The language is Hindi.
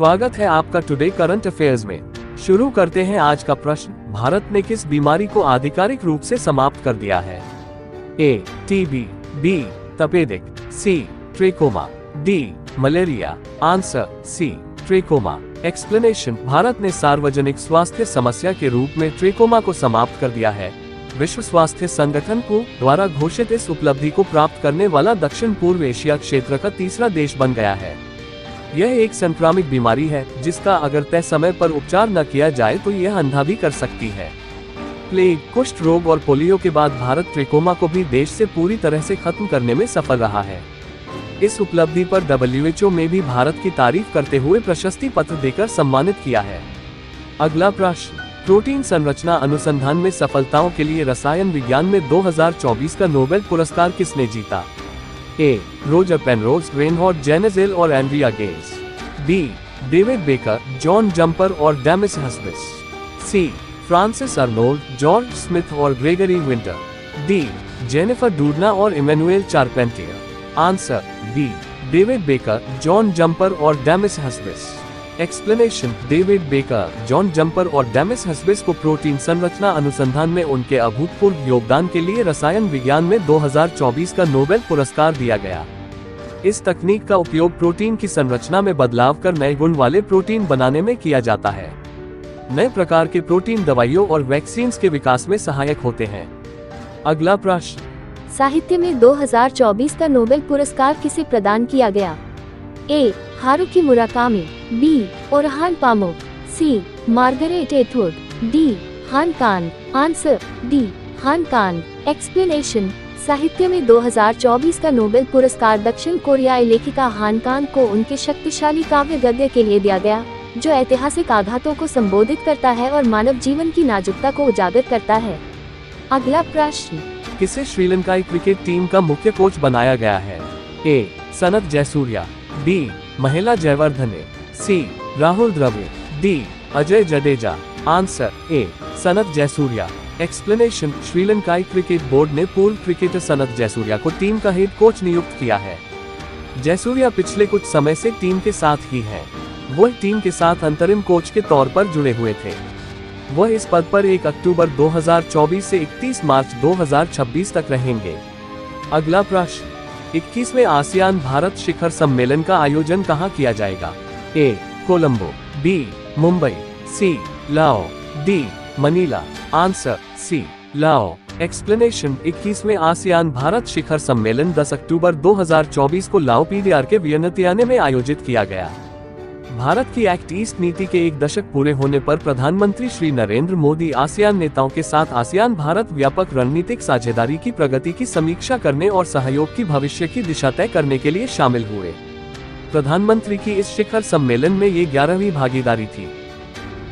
स्वागत है आपका टुडे करंट अफेयर्स में। शुरू करते हैं आज का प्रश्न। भारत ने किस बीमारी को आधिकारिक रूप से समाप्त कर दिया है? ए टीबी बी तपेदिक C trachoma D malaria, answer C trachoma. Explanation Bharat ने सार्वजनिक स्वास्थ्य समस्या के रूप में ट्रेकोमा को समाप्त कर दिया है। विश्व स्वास्थ्य संगठन को द्वारा घोषित इस उपलब्धि को प्राप्त करने वाला दक्षिण पूर्व एशिया क्षेत्र का तीसरा देश बन गया है। यह एक संक्रामिक बीमारी है, जिसका अगर तय समय पर उपचार न किया जाए तो यह अंधा भी कर सकती है। प्लेग कुष्ठ रोग और पोलियो के बाद भारत ट्रेकोमा को भी देश से पूरी तरह से खत्म करने में सफल रहा है। इस उपलब्धि पर डब्ल्यूएचओ में भी भारत की तारीफ़ करते हुए प्रशस्ति पत्र देकर सम्मानित किया है। अगला प्रश्न, प्रोटीन संरचना अनुसंधान में सफलताओं के लिए रसायन विज्ञान में 2024 का नोबेल पुरस्कार किसने जीता? ए रोजर पेनरोज रेनहॉट जेनेजिल और Andrea Ghez B David Baker John Jumper और Demis Hassabis C Frances Arnold George Smith और Gregory Winter D Jennifer Doudna और Emmanuelle Charpentier answer B David Baker John Jumper और Demis Hassabis explanation David Baker John Jumper और डेमिस हस्बिस को प्रोटीन संरचना अनुसंधान में उनके अभूतपूर्व योगदान के लिए रसायन विज्ञान में 2024 का नोबेल पुरस्कार दिया गया। इस तकनीक का उपयोग प्रोटीन की संरचना में बदलाव कर नए गुण वाले प्रोटीन बनाने में किया जाता है। नए प्रकार के प्रोटीन दवाइयों और वैक्सीन के विकास में सहायक होते हैं। अगला प्रश्न। साहित्य में 2024 का नोबेल पुरस्कार किसे प्रदान किया गया? ए हारुकी मुराकामी, बी, और हान पामो, सी मार्गरेट एथुड डी, हान कान, आंसर, डी, हान कान, एक्सप्लेनेशन, साहित्य में 2024 का नोबेल पुरस्कार दक्षिण कोरियाई लेखिका हान कान को उनके शक्तिशाली काव्य गद्य के लिए दिया गया, जो ऐतिहासिक आघातों को संबोधित करता है और मानव जीवन की नाजुकता को उजागर करता है। अगला प्रश्न। किसे श्रीलंकाई क्रिकेट टीम का मुख्य कोच बनाया गया है? ए, Sanath Jayasuriya, B Mahela Jayawardene, C. Rahul Dravid, D. Ajay Jadeja, answer, A. Sanath Jayasuriya. Explanation श्रीलंकाई क्रिकेट बोर्ड ने पूर्व क्रिकेटर सनत जयसूर्या को टीम का हेड कोच नियुक्त किया है। जयसूर्या पिछले कुछ समय से टीम के साथ ही हैं। वह टीम के साथ अंतरिम कोच के तौर पर जुड़े हुए थे। वह इस पद पर 1 अक्टूबर 2024 से 31 मार्च 2026 तक रहेंगे। अगला प्रश्न 21वें आसियान भारत शिखर सम्मेलन का आयोजन कहाँ किया जाएगा? A, Colombo, B, Mumbai, C, Lao, D, Manila, answer, C, Lao. Explanation 21वें ASEAN Bharat शिखर सम्मेलन 10 अक्टूबर 2024 को लाओ पीडीआर के वियनतियाने में आयोजित किया गया। भारत की एक्ट ईस्ट नीति के एक दशक पूरे होने पर प्रधानमंत्री श्री नरेंद्र मोदी आसियान नेताओं के साथ आसियान भारत व्यापक रणनीतिक साझेदारी की प्रगति की समीक्षा करने और सहयोग की भविष्य की दिशा तय करने के लिए शामिल हुए। प्रधानमंत्री की इस शिखर सम्मेलन में ये ग्यारहवीं भागीदारी थी।